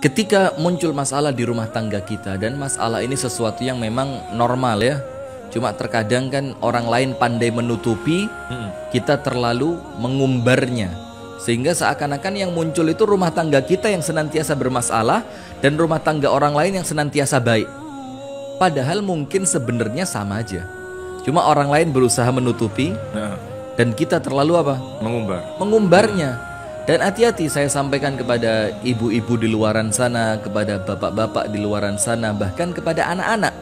Ketika muncul masalah di rumah tangga kita dan masalah ini sesuatu yang memang normal ya. Cuma terkadang kan orang lain pandai menutupi, kita terlalu mengumbarnya. Sehingga seakan-akan yang muncul itu rumah tangga kita yang senantiasa bermasalah dan rumah tangga orang lain yang senantiasa baik. Padahal mungkin sebenarnya sama aja. Cuma orang lain berusaha menutupi Nah, dan kita terlalu apa? mengumbar. mengumbarnya. Dan hati-hati saya sampaikan kepada ibu-ibu di luaran sana, kepada bapak-bapak di luaran sana, bahkan kepada anak-anak.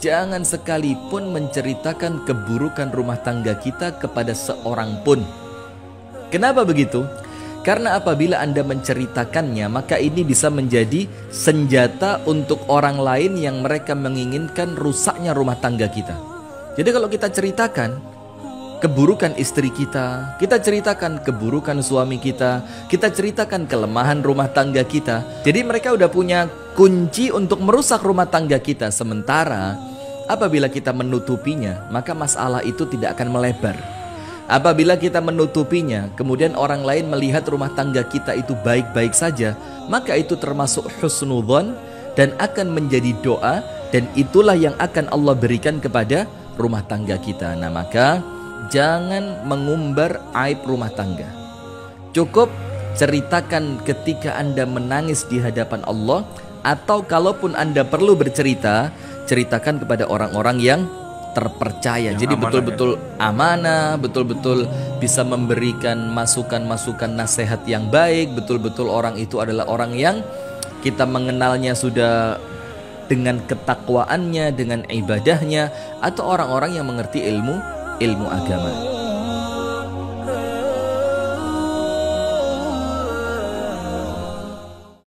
Jangan sekalipun menceritakan keburukan rumah tangga kita kepada seorang pun. Kenapa begitu? Karena apabila Anda menceritakannya, maka ini bisa menjadi senjata untuk orang lain yang mereka menginginkan rusaknya rumah tangga kita. Jadi kalau kita ceritakan, keburukan istri kita, kita ceritakan keburukan suami kita, kita ceritakan kelemahan rumah tangga kita. Jadi mereka udah punya kunci untuk merusak rumah tangga kita. Sementara apabila kita menutupinya, maka masalah itu tidak akan melebar. Apabila kita menutupinya, kemudian orang lain melihat rumah tangga kita itu baik-baik saja, maka itu termasuk husnudzon dan akan menjadi doa dan itulah yang akan Allah berikan kepada rumah tangga kita. Nah, maka jangan mengumbar aib rumah tangga. Cukup ceritakan ketika Anda menangis di hadapan Allah atau kalaupun Anda perlu bercerita, ceritakan kepada orang-orang yang terpercaya. Yang Jadi betul-betul amanah, betul-betul bisa memberikan masukan-masukan nasihat yang baik, betul-betul orang itu adalah orang yang kita mengenalnya sudah dengan ketakwaannya, dengan ibadahnya atau orang-orang yang mengerti ilmu ilmu agama.